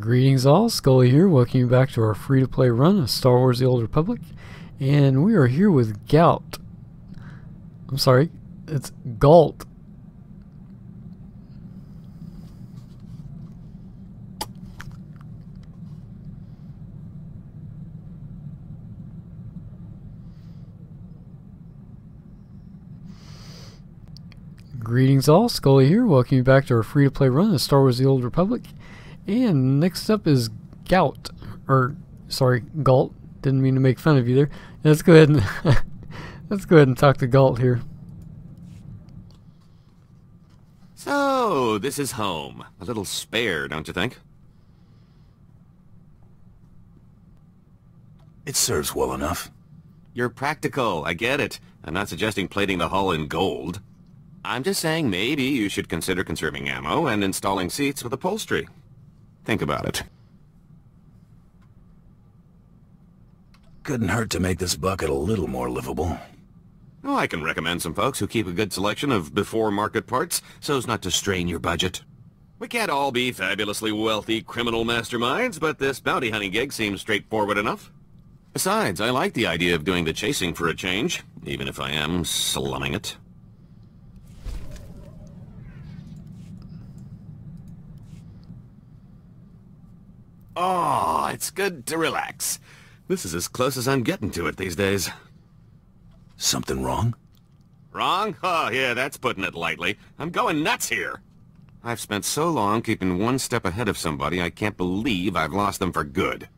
Greetings all, Scully here, welcome you back to our free-to-play run of Star Wars The Old Republic. And we are here with Gout. I'm sorry, it's Gault. Greetings all, Scully here, welcome you back to our free-to-play run of Star Wars The Old Republic. And next up is Gout, or sorry, Gault. Didn't mean to make fun of you there. Let's go ahead and let's go ahead and talk to Gault here. So, this is home. A little spare, don't you think? It serves well enough. You're practical, I get it. I'm not suggesting plating the hull in gold. I'm just saying maybe you should consider conserving ammo and installing seats with upholstery. Think about it. Couldn't hurt to make this bucket a little more livable. Oh, I can recommend some folks who keep a good selection of before-market parts so as not to strain your budget. We can't all be fabulously wealthy criminal masterminds, but this bounty hunting gig seems straightforward enough. Besides, I like the idea of doing the chasing for a change, even if I am slumming it. Oh, it's good to relax. This is as close as I'm getting to it these days. Something wrong? Wrong? Oh, yeah, that's putting it lightly. I'm going nuts here. I've spent so long keeping one step ahead of somebody, I can't believe I've lost them for good.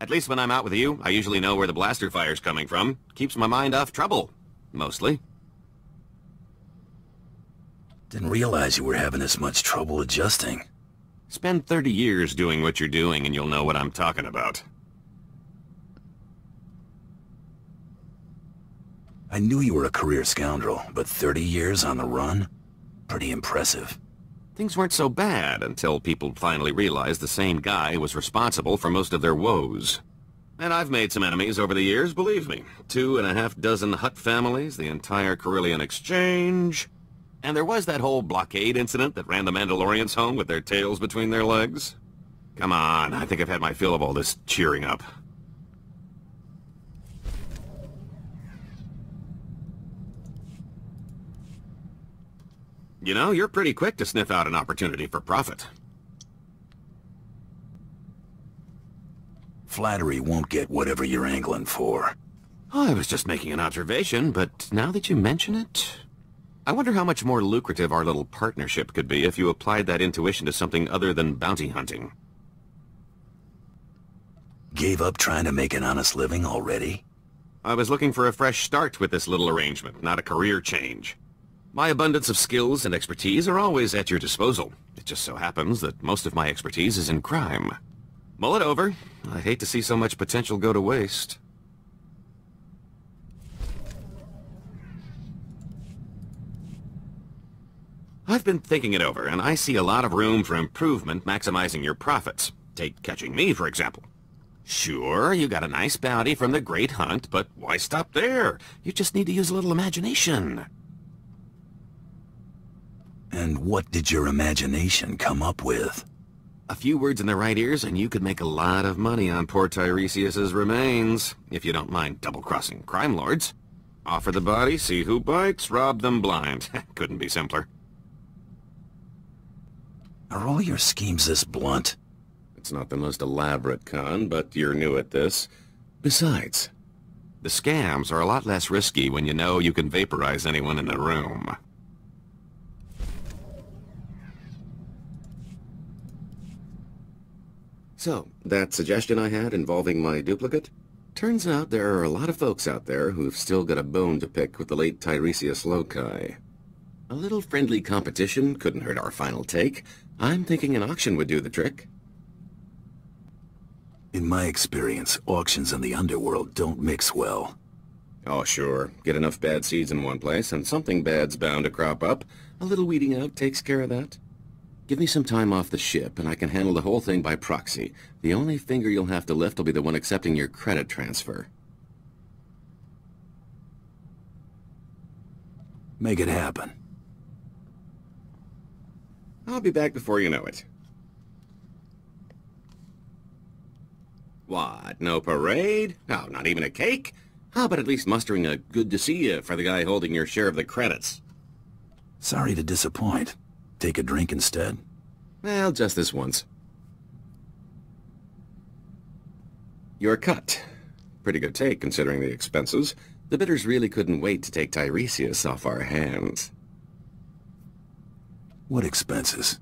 At least when I'm out with you, I usually know where the blaster fire's coming from. Keeps my mind off trouble. Mostly. Didn't realize you were having this much trouble adjusting. Spend 30 years doing what you're doing and you'll know what I'm talking about. I knew you were a career scoundrel, but 30 years on the run? Pretty impressive. Things weren't so bad until people finally realized the same guy was responsible for most of their woes. And I've made some enemies over the years, believe me. Two and a half dozen Hutt families, the entire Corellian Exchange, and there was that whole blockade incident that ran the Mandalorians home with their tails between their legs. Come on, I think I've had my fill of all this cheering up. You know, you're pretty quick to sniff out an opportunity for profit. Flattery won't get whatever you're angling for. Oh, I was just making an observation, but now that you mention it... I wonder how much more lucrative our little partnership could be if you applied that intuition to something other than bounty hunting. Gave up trying to make an honest living already? I was looking for a fresh start with this little arrangement, not a career change. My abundance of skills and expertise are always at your disposal. It just so happens that most of my expertise is in crime. Mull it over. I hate to see so much potential go to waste. I've been thinking it over, and I see a lot of room for improvement maximizing your profits. Take catching me, for example. Sure, you got a nice bounty from the Great Hunt, but why stop there? You just need to use a little imagination. And what did your imagination come up with? A few words in the right ears and you could make a lot of money on poor Tiresias's remains, if you don't mind double-crossing crime lords. Offer the body, see who bites, rob them blind. Couldn't be simpler. Are all your schemes this blunt? It's not the most elaborate con, but you're new at this. Besides, the scams are a lot less risky when you know you can vaporize anyone in the room. So, that suggestion I had involving my duplicate? Turns out there are a lot of folks out there who've still got a bone to pick with the late Tiresias Loci. A little friendly competition couldn't hurt our final take. I'm thinking an auction would do the trick. In my experience, auctions in the underworld don't mix well. Oh, sure. Get enough bad seeds in one place, and something bad's bound to crop up. A little weeding out takes care of that. Give me some time off the ship, and I can handle the whole thing by proxy. The only finger you'll have to lift will be the one accepting your credit transfer. Make it happen. I'll be back before you know it. What, no parade? No, not even a cake? How about at least mustering a good to see you for the guy holding your share of the credits? Sorry to disappoint. Take a drink instead? Well, just this once. Your cut. Pretty good take, considering the expenses. The bidders really couldn't wait to take Tiresias off our hands. What expenses?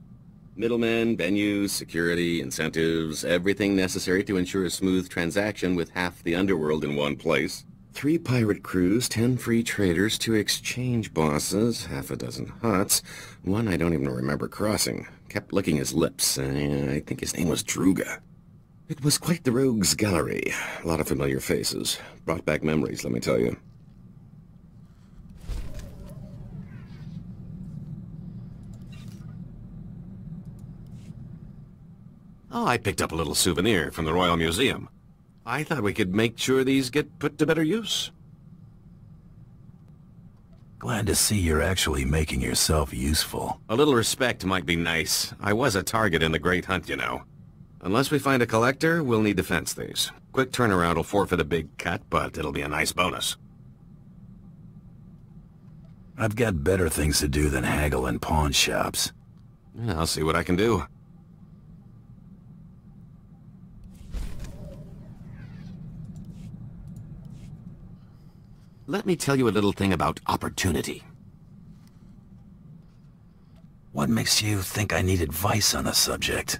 Middlemen, venues, security, incentives, everything necessary to ensure a smooth transaction with half the underworld in one place. Three pirate crews, ten free traders, two exchange bosses, half a dozen Hutts, one I don't even remember crossing. Kept licking his lips. I think his name was Druga. It was quite the rogues gallery. A lot of familiar faces. Brought back memories, let me tell you. Oh, I picked up a little souvenir from the Royal Museum. I thought we could make sure these get put to better use. Glad to see you're actually making yourself useful. A little respect might be nice. I was a target in the Great Hunt, you know. Unless we find a collector, we'll need to fence these. Quick turnaround will forfeit a big cut, but it'll be a nice bonus. I've got better things to do than haggle in pawn shops. I'll see what I can do. Let me tell you a little thing about opportunity. What makes you think I need advice on the subject?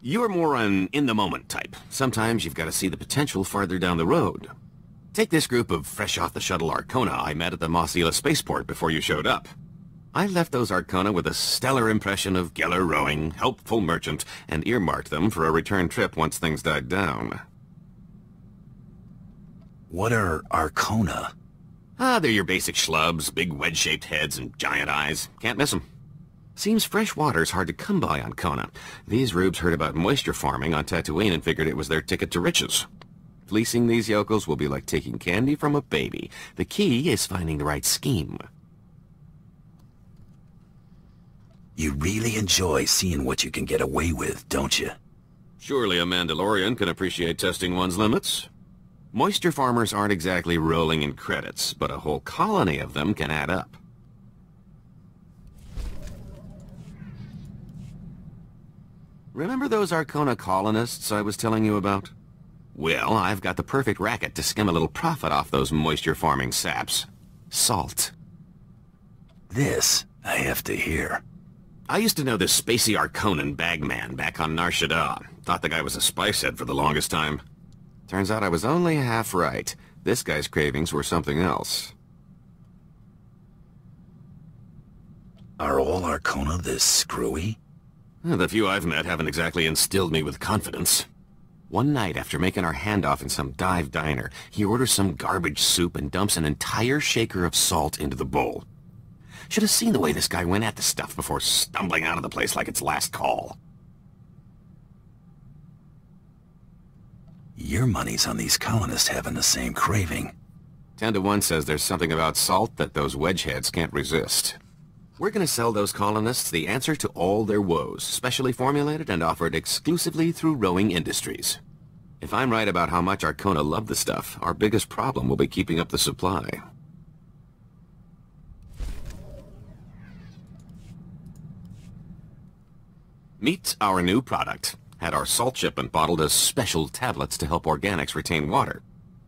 You're more an in-the-moment type. Sometimes you've got to see the potential farther down the road. Take this group of fresh-off-the-shuttle Arcona I met at the Mos Ila spaceport before you showed up. I left those Arcona with a stellar impression of Gault Rennow, helpful merchant, and earmarked them for a return trip once things died down. What are Arcona? Ah, they're your basic schlubs, big wedge-shaped heads and giant eyes. Can't miss 'em. Seems fresh water's hard to come by on Cona. These rubes heard about moisture farming on Tatooine and figured it was their ticket to riches. Fleecing these yokels will be like taking candy from a baby. The key is finding the right scheme. You really enjoy seeing what you can get away with, don't you? Surely a Mandalorian can appreciate testing one's limits. Moisture farmers aren't exactly rolling in credits, but a whole colony of them can add up. Remember those Arcona colonists I was telling you about? Well, I've got the perfect racket to skim a little profit off those moisture-farming saps. Salt. This, I have to hear. I used to know this spacey Arconan bagman back on Nar Shaddaa. Thought the guy was a spice head for the longest time. Turns out I was only half right. This guy's cravings were something else. Are all Arcona this screwy? The few I've met haven't exactly instilled me with confidence. One night after making our handoff in some dive diner, he orders some garbage soup and dumps an entire shaker of salt into the bowl. Should have seen the way this guy went at the stuff before stumbling out of the place like its last call. Your money's on these colonists having the same craving. Ten to one says there's something about salt that those wedgeheads can't resist. We're gonna sell those colonists the answer to all their woes, specially formulated and offered exclusively through Rennow Industries. If I'm right about how much Arcona love the stuff, our biggest problem will be keeping up the supply. Meet our new product. Had our salt shipment bottled as special tablets to help organics retain water.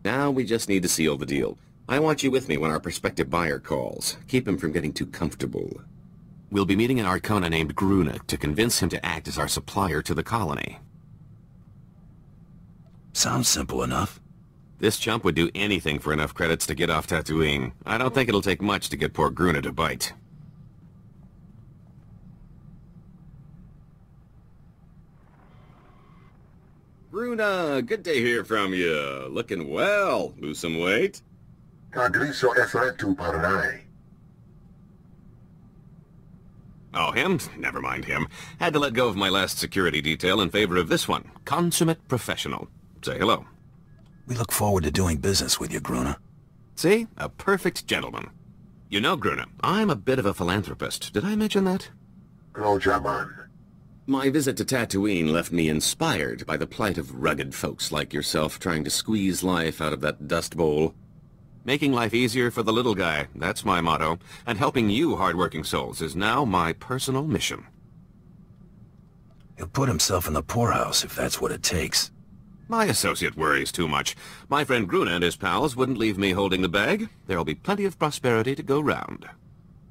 Now we just need to seal the deal. I want you with me when our prospective buyer calls. Keep him from getting too comfortable. We'll be meeting an Arcona named Gruna to convince him to act as our supplier to the colony. Sounds simple enough. This chump would do anything for enough credits to get off Tatooine. I don't think it'll take much to get poor Gruna to bite. Gruna, good to hear from you. Looking well. Lose some weight? Tagriso Efretu Paranai. Oh, him? Never mind him. Had to let go of my last security detail in favor of this one. Consummate professional. Say hello. We look forward to doing business with you, Gruna. See? A perfect gentleman. You know, Gruna, I'm a bit of a philanthropist. Did I mention that? Grojaman. My visit to Tatooine left me inspired by the plight of rugged folks like yourself trying to squeeze life out of that dust bowl. Making life easier for the little guy, that's my motto, and helping you hardworking souls is now my personal mission. He'll put himself in the poorhouse if that's what it takes. My associate worries too much. My friend Gruna and his pals wouldn't leave me holding the bag. There'll be plenty of prosperity to go round.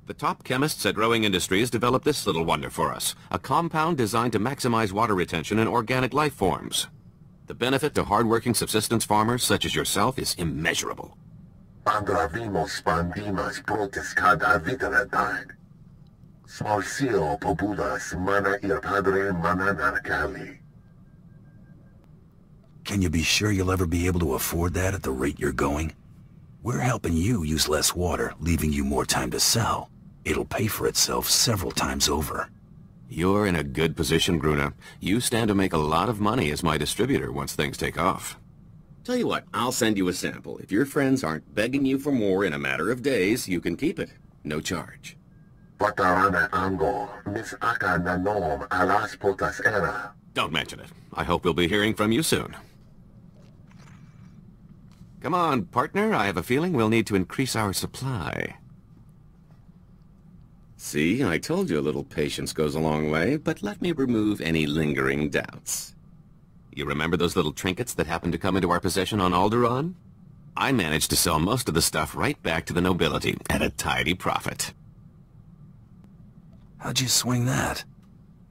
The top chemists at Rennow Industries developed this little wonder for us, a compound designed to maximize water retention in organic life forms. The benefit to hardworking subsistence farmers such as yourself is immeasurable. Andravimos pandimas protes cad aviteratad. Smalsio populas mana ir padre mana narcali. Can you be sure you'll ever be able to afford that at the rate you're going? We're helping you use less water, leaving you more time to sell. It'll pay for itself several times over. You're in a good position, Gruna. You stand to make a lot of money as my distributor once things take off. Tell you what, I'll send you a sample. If your friends aren't begging you for more in a matter of days, you can keep it. No charge. Patarana ango, mis aka nanom alas potas era. Don't mention it. I hope we'll be hearing from you soon. Come on, partner. I have a feeling we'll need to increase our supply. See, I told you a little patience goes a long way, but let me remove any lingering doubts. You remember those little trinkets that happened to come into our possession on Alderaan? I managed to sell most of the stuff right back to the nobility at a tidy profit. How'd you swing that?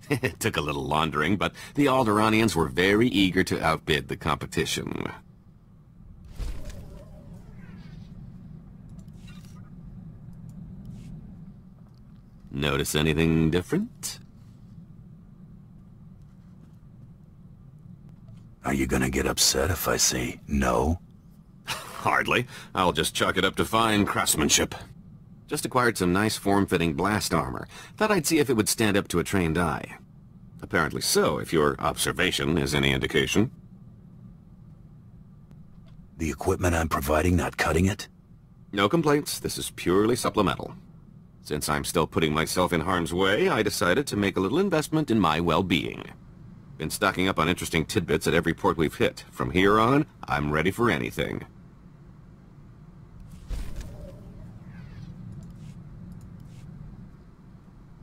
it took a little laundering, but the Alderaanians were very eager to outbid the competition. Notice anything different? Are you gonna get upset if I say no? Hardly. I'll just chalk it up to fine craftsmanship. Just acquired some nice form-fitting blast armor. Thought I'd see if it would stand up to a trained eye. Apparently so, if your observation is any indication. The equipment I'm providing not cutting it? No complaints. This is purely supplemental. Since I'm still putting myself in harm's way, I decided to make a little investment in my well-being. Been stocking up on interesting tidbits at every port we've hit. From here on, I'm ready for anything.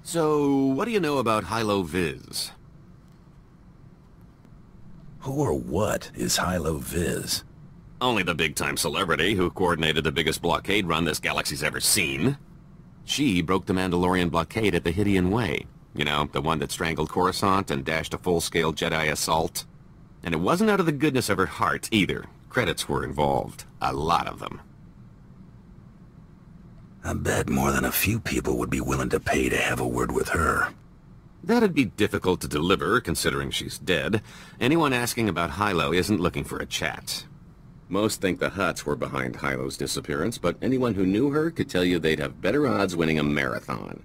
So, what do you know about Hylo Visz? Who or what is Hylo Visz? Only the big-time celebrity who coordinated the biggest blockade run this galaxy's ever seen. She broke the Mandalorian blockade at the Hydian Way. You know, the one that strangled Coruscant and dashed a full-scale Jedi assault. And it wasn't out of the goodness of her heart, either. Credits were involved. A lot of them. I bet more than a few people would be willing to pay to have a word with her. That'd be difficult to deliver, considering she's dead. Anyone asking about Hylo isn't looking for a chat. Most think the Hutts were behind Hylo's disappearance, but anyone who knew her could tell you they'd have better odds winning a marathon.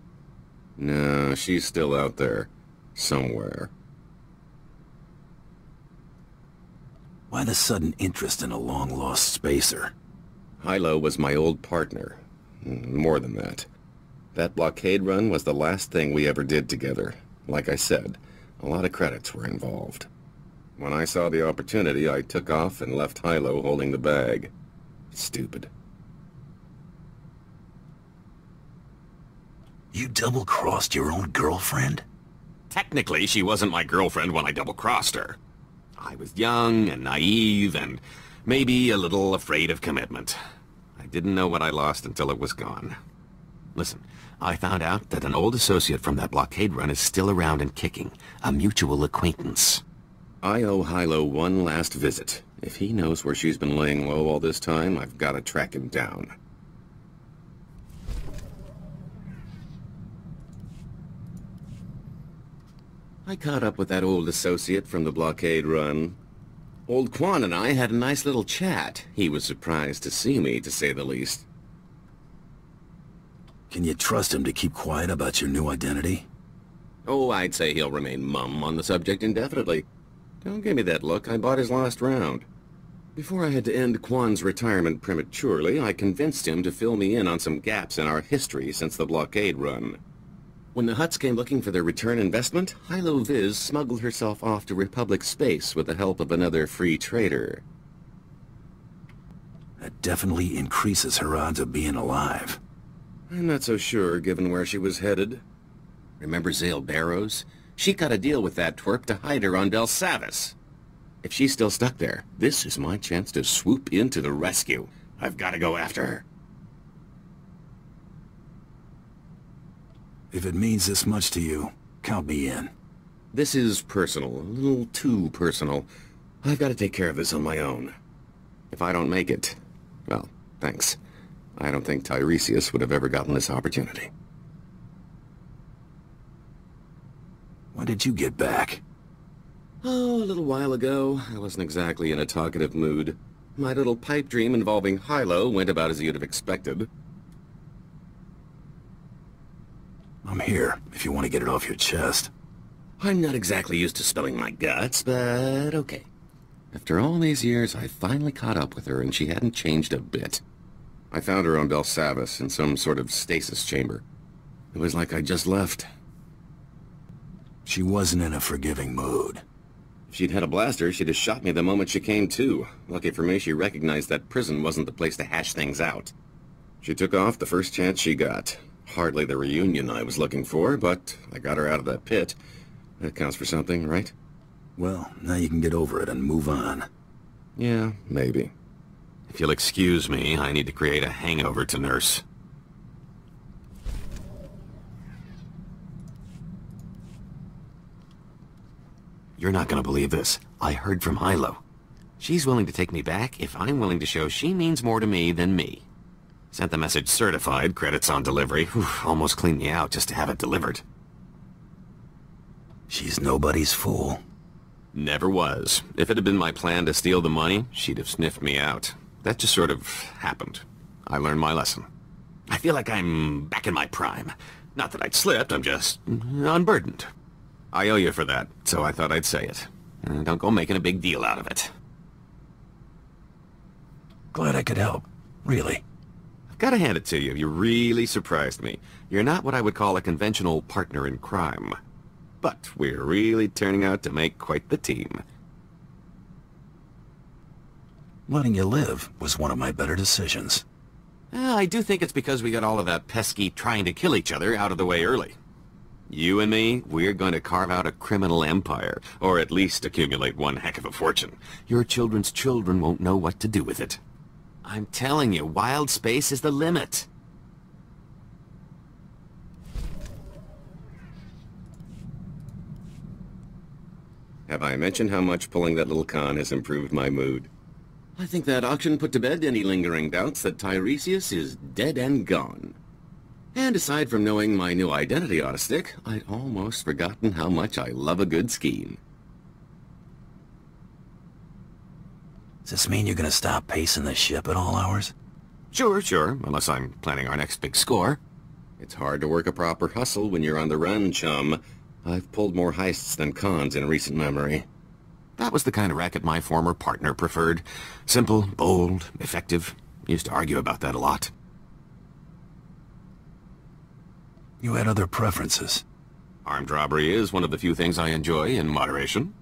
No, she's still out there. Somewhere. Why the sudden interest in a long-lost spacer? Hylo was my old partner. More than that. That blockade run was the last thing we ever did together. Like I said, a lot of credits were involved. When I saw the opportunity, I took off and left Hylo holding the bag. Stupid. You double-crossed your own girlfriend? Technically, she wasn't my girlfriend when I double-crossed her. I was young and naive and maybe a little afraid of commitment. I didn't know what I lost until it was gone. Listen, I found out that an old associate from that blockade run is still around and kicking. A mutual acquaintance. I owe Hylo one last visit. If he knows where she's been laying low all this time, I've got to track him down. I caught up with that old associate from the blockade run. Old Quan and I had a nice little chat. He was surprised to see me, to say the least. Can you trust him to keep quiet about your new identity? Oh, I'd say he'll remain mum on the subject indefinitely. Don't give me that look. I bought his last round. Before I had to end Quan's retirement prematurely, I convinced him to fill me in on some gaps in our history since the blockade run. When the Hutts came looking for their return investment, Hylo Visz smuggled herself off to Republic space with the help of another free trader. That definitely increases her odds of being alive. I'm not so sure, given where she was headed. Remember Zale Barrows? She cut a deal with that twerp to hide her on Belsavis. If she's still stuck there, this is my chance to swoop in to the rescue. I've got to go after her. If it means this much to you, count me in. This is personal, a little too personal. I've got to take care of this on my own. If I don't make it, well, thanks. I don't think Tiresias would have ever gotten this opportunity. When did you get back? Oh, a little while ago. I wasn't exactly in a talkative mood. My little pipe dream involving Hylo went about as you'd have expected. I'm here, if you want to get it off your chest. I'm not exactly used to spilling my guts, but okay. After all these years, I finally caught up with her, and she hadn't changed a bit. I found her on Belsavis in some sort of stasis chamber. It was like I just left. She wasn't in a forgiving mood. If she'd had a blaster, she'd have shot me the moment she came to. Lucky for me, she recognized that prison wasn't the place to hash things out. She took off the first chance she got. Hardly the reunion I was looking for, but I got her out of that pit. That counts for something, right? Well, now you can get over it and move on. Yeah, maybe. If you'll excuse me, I need to create a hangover to nurse. You're not gonna believe this. I heard from Hylo. She's willing to take me back if I'm willing to show she means more to me than me. Sent the message certified, credits on delivery. Whew, almost cleaned me out just to have it delivered. She's nobody's fool. Never was. If it had been my plan to steal the money, she'd have sniffed me out. That just sort of happened. I learned my lesson. I feel like I'm back in my prime. Not that I'd slipped, I'm just unburdened. I owe you for that, so I thought I'd say it. And don't go making a big deal out of it. Glad I could help. Really. I've got to hand it to you. You really surprised me. You're not what I would call a conventional partner in crime. But we're really turning out to make quite the team. Letting you live was one of my better decisions. Uh, I do think it's because we got all of that pesky trying to kill each other out of the way early. You and me, we're going to carve out a criminal empire, or at least accumulate one heck of a fortune. Your children's children won't know what to do with it. I'm telling you, wild space is the limit. Have I mentioned how much pulling that little con has improved my mood? I think that auction put to bed any lingering doubts that Tiresias is dead and gone. And aside from knowing my new identity ought to stick, I'd almost forgotten how much I love a good scheme. Does this mean you're gonna stop pacing the ship at all hours? Sure, sure, unless I'm planning our next big score. It's hard to work a proper hustle when you're on the run, chum. I've pulled more heists than cons in recent memory. That was the kind of racket my former partner preferred. Simple, bold, effective. Used to argue about that a lot. You had other preferences. Armed robbery is one of the few things I enjoy in moderation.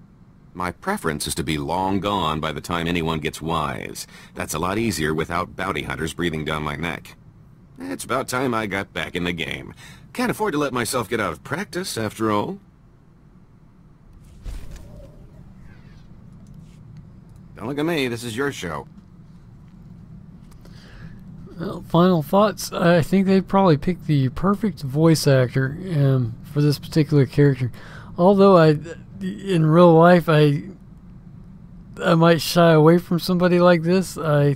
My preference is to be long gone by the time anyone gets wise. That's a lot easier without bounty hunters breathing down my neck. It's about time I got back in the game. Can't afford to let myself get out of practice, after all. Don't look at me, this is your show. Well, final thoughts. I think they probably picked the perfect voice actor um, for this particular character. Although I, in real life, I, I might shy away from somebody like this. I,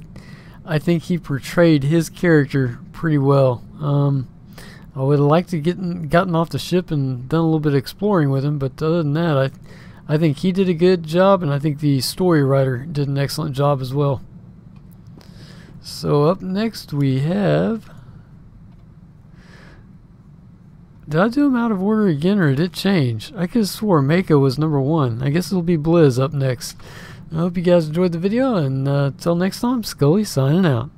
I think he portrayed his character pretty well. Um, I would have liked to get gotten off the ship and done a little bit of exploring with him, but other than that, I, I think he did a good job, and I think the story writer did an excellent job as well. So up next we have. Did I do them out of order again, or did it change? I could have swore Mako was number one. I guess it'll be Blizz up next. I hope you guys enjoyed the video, and uh, next time, Scully signing out.